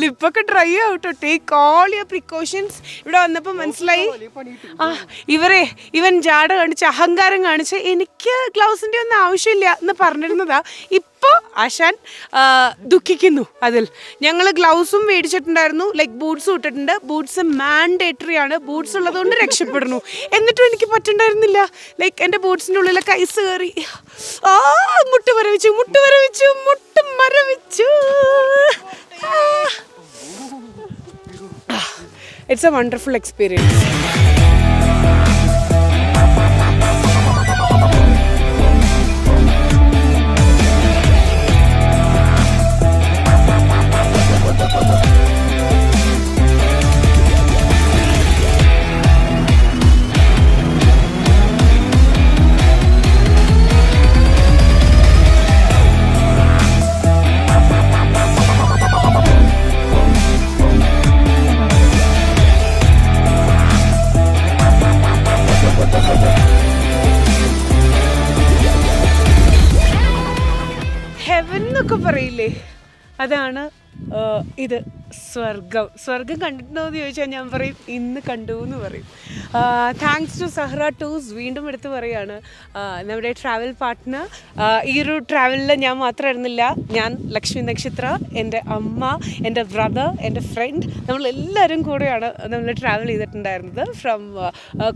Speaker 1: ലിപ്പൊക്കെ ഡ്രൈ ആവട്ടോ ടേക്ക് ഓൾ യുവർ പ്രിക്കോഷൻസ് ഇവിടെ വന്നപ്പോൾ മനസ്സിലായി. ആ ഇവരെ ഇവൻ ജാട കാണിച്ച് അഹങ്കാരം കാണിച്ച് എനിക്ക് ഗ്ലൗസിന്റെ ഒന്നും ആവശ്യമില്ല എന്ന് പറഞ്ഞിരുന്നതാ. ഇപ്പോൾ ആശാൻ ദുഃഖിക്കുന്നു അതിൽ. ഞങ്ങൾ ഗ്ലൗസും മേടിച്ചിട്ടുണ്ടായിരുന്നു ലൈക്ക് ബൂട്ട്സും ഇട്ടിട്ടുണ്ട്. ബൂട്ട്സ് മാൻഡേറ്ററി ആണ്. ബൂട്ട്സ് ഉള്ളതുകൊണ്ട് രക്ഷപ്പെടുന്നു. എന്നിട്ടും എനിക്ക് പറ്റുണ്ടായിരുന്നില്ല. ലൈക്ക് എന്റെ ബൂട്ട്സിന്റെ ഉള്ളിലൊക്കെ ഐസ് കയറി ആ മുട്ട് മരവിച്ചു മുട്ട് മരവിച്ചു മുട്ട് മരവിച്ചു. ഇറ്റ്സ് എ വണ്ടർഫുൾ എക്സ്പീരിയൻസ് എന്നൊക്കെ പറയില്ലേ? അതാണ് ഇത്. സ്വർഗം സ്വർഗം കണ്ടിട്ടുണ്ടോ എന്ന് ചോദിച്ചാൽ ഞാൻ പറയും ഇന്ന് കണ്ടു എന്ന് പറയും താങ്ക്സ് ടു സഹ്റ ടൂസ് വീണ്ടും എടുത്ത് പറയുകയാണ് നമ്മുടെ ട്രാവൽ പാർട്ട്ണർ ഈ ഒരു ട്രാവലിൽ ഞാൻ മാത്രമായിരുന്നില്ല ഞാൻ ലക്ഷ്മി നക്ഷത്ര എന്റെ അമ്മ എന്റെ ബ്രദർ എന്റെ ഫ്രണ്ട് നമ്മൾ നമ്മളെല്ലാവരും കൂടെയാണ് നമ്മൾ ട്രാവൽ ചെയ്തിട്ടുണ്ടായിരുന്നത് ഫ്രം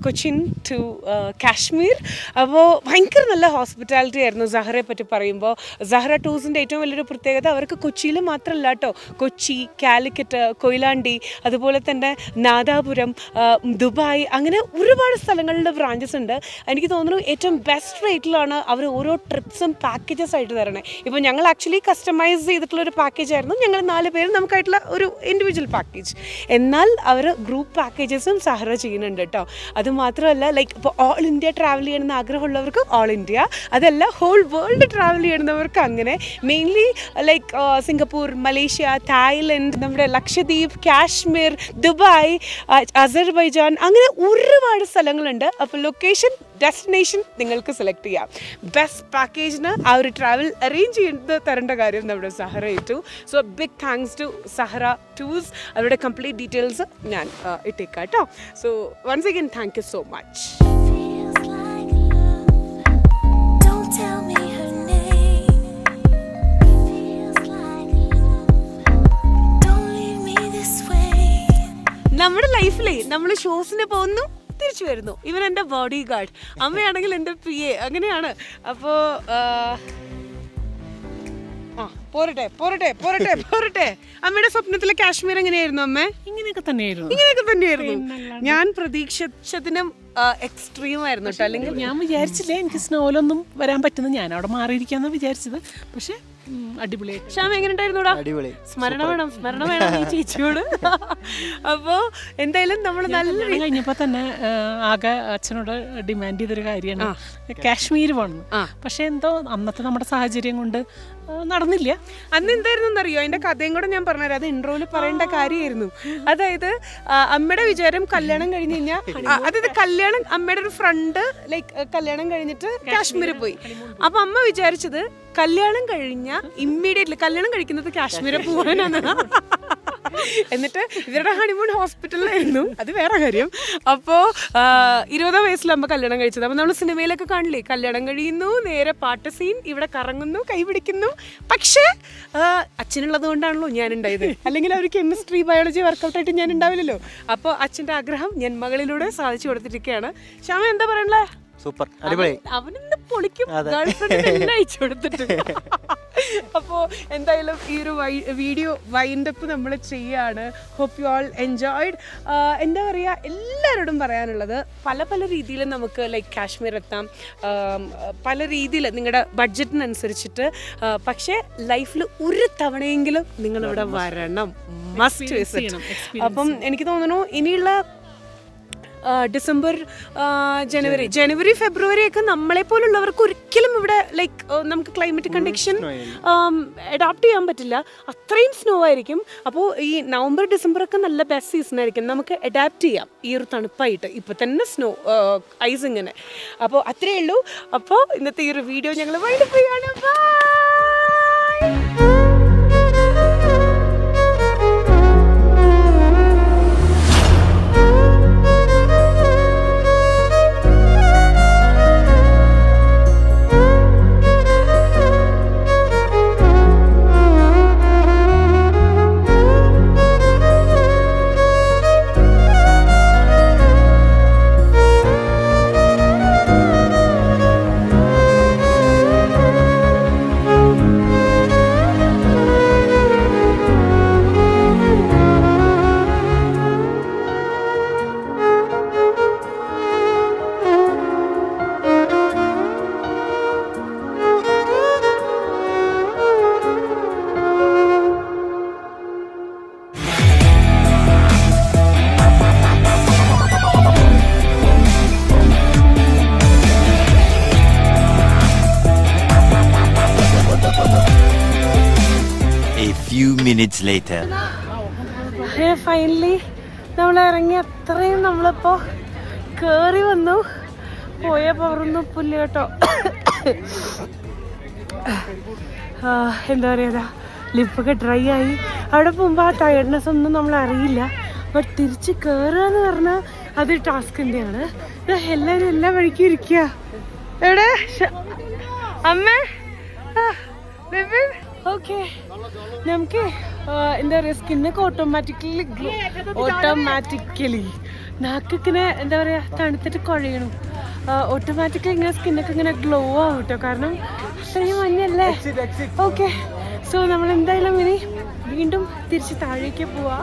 Speaker 1: കൊച്ചിൻ ടു കാശ്മീർ. അപ്പോൾ ഭയങ്കര നല്ല ഹോസ്പിറ്റാലിറ്റി ആയിരുന്നു സഹ്റയെ പറ്റി പറയുമ്പോൾ സഹറ ടൂസിന്റെ ഏറ്റവും വലിയൊരു പ്രത്യേകത അവർക്ക് കൊച്ചിയിൽ മാത്രമല്ല കേട്ടോ കൊച്ചി കാലിക്കറ്റ് കൊയിലാണ്ടി അതുപോലെ തന്നെ നാദാപുരം ദുബായ് അങ്ങനെ ഒരുപാട് സ്ഥലങ്ങളിലെ ബ്രാഞ്ചസ് ഉണ്ട്. എനിക്ക് തോന്നുന്നു ഏറ്റവും ബെസ്റ്റ് റേറ്റിലാണ് അവർ ഓരോ ട്രിപ്സും പാക്കേജസ് ആയിട്ട് തരണേ. ഇപ്പോൾ ഞങ്ങൾ ആക്ച്വലി കസ്റ്റമൈസ് ചെയ്തിട്ടുള്ള ഒരു പാക്കേജ് ആയിരുന്നു. ഞങ്ങൾ നാല് പേരും നമുക്കായിട്ടുള്ള ഒരു ഇൻഡിവിജ്വൽ പാക്കേജ് എന്നാൽ അവർ ഗ്രൂപ്പ് പാക്കേജസും സഹറ ചെയ്യുന്നുണ്ട് കേട്ടോ. അതുമാത്രമല്ല ലൈക്ക് ഇപ്പോൾ ഓൾ ഇന്ത്യ ട്രാവൽ ചെയ്യണമെന്ന് ആഗ്രഹമുള്ളവർക്ക് ഓൾ ഇന്ത്യ അതല്ല ഹോൾ വേൾഡ് ട്രാവൽ ചെയ്യണമെന്നവർക്ക് അങ്ങനെ. Mainly like Singapore Malaysia Thailand നമ്മുടെ ലക്ഷദ്വീപ് കാശ്മീർ ദുബായ് അസർബൈജാൻ അങ്ങനെ ഒരുപാട് സ്ഥലങ്ങളുണ്ട്. അപ്പോൾ ലൊക്കേഷൻ ഡെസ്റ്റിനേഷൻ നിങ്ങൾക്ക് സെലക്ട് ചെയ്യാം. ബെസ്റ്റ് പാക്കേജിന് ആ ഒരു ട്രാവൽ അറേഞ്ച് ചെയ്ത് തരേണ്ട കാര്യം നമ്മുടെ സഹറ ഇട്ടു so big thanks to Zehra Tours അവരുടെ കംപ്ലീറ്റ് ഡീറ്റെയിൽസ് ഞാൻ ഇട്ടേക്കാം കേട്ടോ. So once again thank you so much
Speaker 4: tell
Speaker 1: നമ്മുടെ ലൈഫിലെ നമ്മൾ ഷോസിന് പോകുന്നു തിരിച്ചു വരുന്നു. ഇവൻ എന്റെ ബോഡി ഗാർഡ് അമ്മയാണെങ്കിൽ എന്റെ പി എ അങ്ങനെയാണ്. അപ്പോൾ ആ പോരട്ടെ പോരട്ടെ പോരട്ടെ (laughs) പോരട്ടെ. അമ്മയുടെ സ്വപ്നത്തിലെ കാശ്മീർ എങ്ങനെയായിരുന്നു അമ്മേ?
Speaker 3: ഇങ്ങനെയൊക്കെ തന്നെയായിരുന്നു.
Speaker 1: ഇങ്ങനെയൊക്കെ തന്നെയായിരുന്നു. ഞാൻ പ്രതീക്ഷിച്ചതിനും എക്സ്ട്രീം ആയിരുന്നു കേട്ടോ അല്ലെങ്കിൽ
Speaker 3: ഞാൻ വിചാരിച്ചില്ല എനിക്ക് സ്നോയിലൊന്നും വരാൻ പറ്റുന്ന ഞാൻ അവിടെ മാറിയിരിക്കാന്ന് വിചാരിച്ചത്. പക്ഷെ
Speaker 1: ശ്യാം
Speaker 5: അടിപൊളി.
Speaker 1: സ്മരണ വേണം സ്മരണ വേണം ഈ ചേച്ചിയോട്. അപ്പോ എന്തായാലും നമ്മൾ നല്ല
Speaker 3: കഴിഞ്ഞപ്പോൾ കഴിഞ്ഞപ്പോ തന്നെ ആകെ അച്ഛനോട് ഡിമാൻഡ് ചെയ്തൊരു കാര്യമാണ്. കാശ്മീർ പോകണം പക്ഷെ എന്തോ അന്നത്തെ നമ്മുടെ സാഹചര്യം കൊണ്ട് നടന്നില്ല.
Speaker 1: അന്ന് എന്തായിരുന്നു എന്നറിയോ അതിന്റെ കഥയും കൂടെ ഞാൻ പറഞ്ഞുതരാം. അത് ഇൻട്രോയിൽ പറയേണ്ട കാര്യമായിരുന്നു. അതായത് അമ്മയുടെ വിചാരം കല്യാണം കഴിഞ്ഞു കഴിഞ്ഞാൽ അതായത് കല്യാണം അമ്മയുടെ ഒരു ഫ്രണ്ട് ലൈക്ക് കല്യാണം കഴിഞ്ഞിട്ട് കാശ്മീരിൽ പോയി. അപ്പൊ അമ്മ വിചാരിച്ചത് കല്യാണം കഴിഞ്ഞ ഇമ്മീഡിയറ്റ്ലി കല്യാണം കഴിക്കുന്നത് കാശ്മീരിൽ പോകാനാണ് എന്നിട്ട് ഇവരുടെ ഹണിമൂൺ ഹോസ്പിറ്റലിലായിരുന്നു അത് വേറെ കാര്യം. അപ്പോൾ ഇരുപതാം വയസ്സിലമ്മ കല്യാണം കഴിച്ചത്. അപ്പോൾ നമ്മൾ സിനിമയിലൊക്കെ കാണില്ലേ? കല്യാണം കഴിയുന്നു നേരെ പാട്ട് സീൻ ഇവിടെ കറങ്ങുന്നു കൈ പിടിക്കുന്നു. പക്ഷേ അച്ഛനുള്ളത് കൊണ്ടാണല്ലോ ഞാൻ ഉണ്ടായത് അല്ലെങ്കിൽ അവർ കെമിസ്ട്രി ബയോളജി വർക്കൗട്ട് ആയിട്ട് ഞാൻ ഉണ്ടാവില്ലല്ലോ അപ്പോൾ അച്ഛന്റെ ആഗ്രഹം ഞാൻ മകളിലൂടെ സാധിച്ചു കൊടുത്തിരിക്കുകയാണ്. ശ്യാമ എന്താ പറയണേ?
Speaker 5: സൂപ്പർ. അടിപൊളി.
Speaker 1: അവനിന്ന് പൊളിക്കും. അയച്ചു (laughs) അപ്പോൾ എന്തായാലും ഈ ഒരു വൈ വീഡിയോ വൈൻഡപ്പ് നമ്മൾ ചെയ്യാണ്. ഹോപ്പ് യു ആൾ എൻജോയ്ഡ് എന്താ പറയുക എല്ലാവരോടും പറയാനുള്ളത് പല പല രീതിയിൽ നമുക്ക് ലൈക്ക് കാശ്മീർ എത്താം. പല രീതിയിൽ നിങ്ങളുടെ ബഡ്ജറ്റിനനുസരിച്ചിട്ട് പക്ഷേ ലൈഫിൽ ഒരു തവണയെങ്കിലും നിങ്ങളിവിടെ വരണം. മസ്റ്റ് വിസിറ്റ് അപ്പം എനിക്ക് തോന്നുന്നു ഇനിയുള്ള ഡിസംബർ ജനുവരി. ജനുവരി ഫെബ്രുവരി ഒക്കെ നമ്മളെ പോലുള്ളവർക്ക് ഒരിക്കലും ഇവിടെ ലൈക്ക് നമുക്ക് ക്ലൈമറ്റ് കണ്ടീഷൻ അഡോപ്റ്റ് ചെയ്യാൻ പറ്റില്ല. അത്രയും സ്നോ ആയിരിക്കും. അപ്പോൾ ഈ നവംബർ ഡിസംബർ ഒക്കെ നല്ല ബെസ്റ്റ് സീസൺ ആയിരിക്കും. നമുക്ക് അഡാപ്റ്റ് ചെയ്യാം. ഈ ഒരു തണുപ്പായിട്ട്. ഇപ്പോൾ തന്നെ സ്നോ ഐസ് ഇങ്ങനെ. അപ്പോൾ അത്രയേ ഉള്ളൂ. അപ്പോൾ ഇന്നത്തെ ഈ ഒരു വീഡിയോ ഞങ്ങൾ വൈകിട്ട് ചെയ്യാണ് by
Speaker 6: few minutes later.
Speaker 1: Finally നമ്മൾ ഇറങ്ങി. അത്രയും നമ്മളിപ്പോ കേറി വന്നു. പോയ പവറൊന്നും പുല്ല് കേട്ടോ. എന്താ പറയുക ലിപ്പൊക്കെ ഡ്രൈ ആയി. അവിടെ പോകുമ്പോൾ ആ ടയർഡ്നെസ് ഒന്നും നമ്മൾ അറിയില്ല. ബട്ട് തിരിച്ച് കയറുക എന്ന് പറഞ്ഞാൽ അത് ടാസ്ക് തന്നെയാണ്. ദാ എല്ലാവരും എല്ലാ വഴിക്കും ഇരിക്കുക എവിടെ? അമ്മ. ഓക്കെ നമുക്ക് എന്താ പറയുക സ്കിന്നൊക്കെ ഓട്ടോമാറ്റിക്കലി ഓട്ടോമാറ്റിക്കലി നാക്കിങ്ങനെ എന്താ പറയുക തണുത്തിട്ട് കുഴയണം. ഓട്ടോമാറ്റിക്കലി ഇങ്ങനെ സ്കിന്നൊക്കെ ഇങ്ങനെ ഗ്ലോ ആവും കേട്ടോ കാരണം അത്രയും മഞ്ഞല്ലേ? ഓക്കെ സോ നമ്മൾ എന്തായാലും ഇനി വീണ്ടും തിരിച്ച് താഴേക്ക് പോവാ.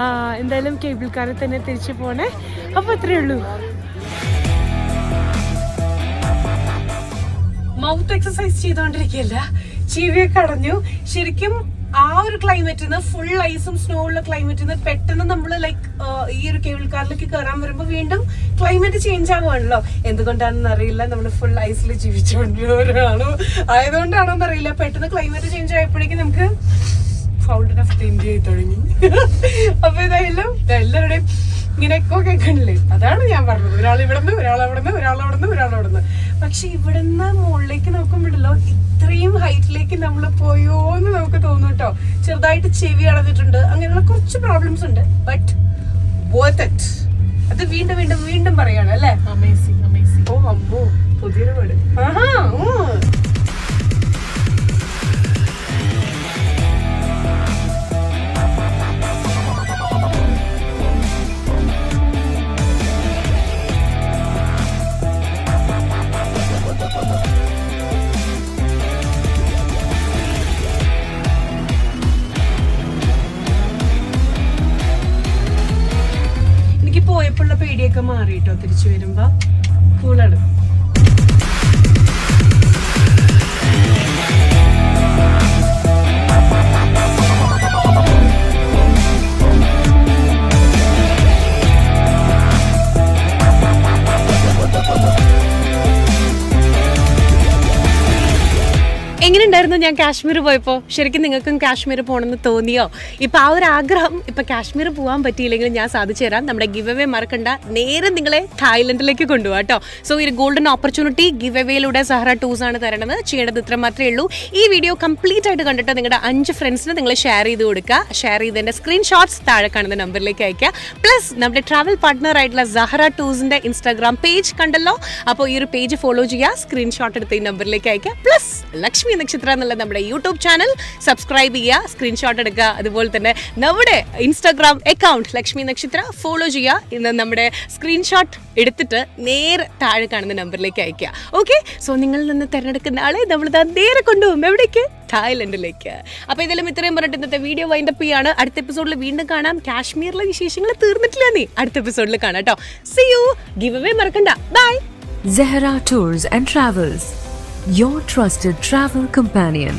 Speaker 1: ആ, എന്തായാലും കേബിൾ കാറിൽ തന്നെ തിരിച്ച് പോണേ. അപ്പോൾ അത്രയേ ഉള്ളൂ. മൗത്ത് എക്സസൈസ് ചെയ്തുകൊണ്ടിരിക്കുകയല്ല ചീവിയൊക്കെ അടഞ്ഞു. ശരിക്കും ആ ഒരു ക്ലൈമറ്റിൽ നിന്ന് ഫുൾ ഐസും സ്നോ ഉള്ള ക്ലൈമറ്റിൽ നിന്ന് പെട്ടെന്ന് നമ്മൾ ലൈക്ക് ഈ ഒരു കേബിൾ കാറിലേക്ക് കയറാൻ വരുമ്പോൾ വീണ്ടും ക്ലൈമറ്റ് ചേഞ്ച് ആവുകയാണല്ലോ. എന്തുകൊണ്ടാണെന്ന് അറിയില്ല. നമ്മൾ ഫുൾ ഐസിൽ ജീവിച്ചുകൊണ്ടിരുന്നവരാണോ ആയതുകൊണ്ടാണോ എന്നറിയില്ല പെട്ടെന്ന് ക്ലൈമറ്റ് ചേഞ്ച് ആയപ്പോഴേക്കും നമുക്ക് ഫൗണ്ടൻ ഓഫ് ഇന്ത്യ ചെയ്ത് തുടങ്ങി. അപ്പൊ ഇതായാലും എല്ലാവരുടെയും ഇങ്ങനെ എക്കോ കേൾക്കണില്ലേ? അതാണ് ഞാൻ പറഞ്ഞത്. ഒരാൾ ഇവിടെ നിന്ന് ഒരാൾ അവിടെ നിന്ന് ഒരാൾ അവിടെ നിന്ന് ഒരാൾ അവിടെ നിന്ന് പക്ഷെ ഇവിടുന്ന് മുകളിലേക്ക് നോക്കുമ്പോഴല്ലോ ഇത്രയും ഹൈറ്റിലേക്ക് നമ്മൾ പോയോ എന്ന് നമുക്ക് തോന്നും കേട്ടോ. ചെറുതായിട്ട് ചെവി അടഞ്ഞിട്ടുണ്ട്. അങ്ങനെയുള്ള കുറച്ച് പ്രോബ്ലംസ് ഉണ്ട്. ബട്ട് വർത്ത് ഇറ്റ് അത് വീണ്ടും വീണ്ടും വീണ്ടും പറയാണ് അല്ലേ?
Speaker 3: അമേസിംഗ് അമേസിംഗ്
Speaker 1: ഓ അമ്മോ പുതിയൊരു വീട് ആഹാ ഉം. എനിക്ക് പേടിയൊക്കെ മാറിയിട്ടോ തിരിച്ചു വരുമ്പോ? കൂളാണ് എങ്ങനെയുണ്ടായിരുന്നു ഞാൻ കാശ്മീർ പോയപ്പോൾ. ശരിക്കും നിങ്ങൾക്കും കാശ്മീർ പോകണമെന്ന് തോന്നിയോ? ഇപ്പം ആ ഒരു ആഗ്രഹം ഇപ്പം കാശ്മീർ പോകാൻ പറ്റിയില്ലെങ്കിൽ ഞാൻ സാധിച്ചു തരാം. നമ്മുടെ ഗിവ് അവേ മറക്കണ്ട നേരെ നിങ്ങളെ തായ്ലൻഡിലേക്ക് കൊണ്ടുപോകാം കേട്ടോ. സോ ഒരു ഗോൾഡൻ ഓപ്പർച്യൂണിറ്റി ഗിവ് അവേയിലൂടെ സഹറ ടൂസ് ആണ് തരണത് ചെയ്യേണ്ടത് ഇത്ര മാത്രമേ ഉള്ളൂ. ഈ വീഡിയോ കംപ്ലീറ്റ് ആയിട്ട് കണ്ടിട്ട് നിങ്ങളുടെ അഞ്ച് ഫ്രണ്ട്സിന് നിങ്ങൾ ഷെയർ ചെയ്ത് കൊടുക്കുക. ഷെയർ ചെയ്തതിന്റെ സ്ക്രീൻഷോട്ട്സ് താഴെ കാണുന്ന നമ്പറിലേക്ക് അയക്കുക. പ്ലസ് നമ്മുടെ ട്രാവൽ പാർട്ട്ണർ ആയിട്ടുള്ള സഹറ ടൂസിന്റെ ഇൻസ്റ്റാഗ്രാം പേജ് കണ്ടല്ലോ. അപ്പോൾ ഈ ഒരു പേജ് ഫോളോ ചെയ്യുക. സ്ക്രീൻഷോട്ട് എടുത്ത് ഈ നമ്പറിലേക്ക് അയക്കുക. പ്ലസ് ലക്ഷ്മി നക്ഷത്ര എന്നുള്ള നമ്മുടെ യൂട്യൂബ് ചാനൽ സബ്സ്ക്രൈബ് ചെയ്യുക സ്ക്രീൻഷോട്ട് എടുക്കുക. അതുപോലെ തന്നെ നമ്മുടെ ഇൻസ്റ്റാഗ്രാം അക്കൗണ്ട് ലക്ഷ്മി നക്ഷത്ര ഫോളോ ചെയ്യുക. ഇന്ന് നമ്മുടെ സ്ക്രീൻഷോട്ട് എടുത്തിട്ട് നേരെ താഴെ കാണുന്ന നമ്പറിലേക്ക് അയക്കുക ഓക്കെ സോ നിങ്ങളിൽ നിന്ന് തിരഞ്ഞെടുക്കുന്ന ആളെ നമ്മൾ നേരെ കൊണ്ടുപോകും. എവിടേക്ക്? തായ്ലൻഡിലേക്ക്. അപ്പോൾ ഇതെല്ലാം ഇത്രയും പറഞ്ഞിട്ട് ഇന്നത്തെ വീഡിയോ വൈൻഡപ്പ് ചെയ്യാണ്. അടുത്ത എപ്പിസോഡിൽ വീണ്ടും കാണാം. കാശ്മീരിലെ വിശേഷങ്ങൾ തീർന്നിട്ടില്ല നീ അടുത്ത എപ്പിസോഡിൽ കാണാം കേട്ടോ. സി യു ഗിവ് അവേ മറക്കണ്ട. Bye
Speaker 5: Zehra Tours and Travels, your trusted travel companion.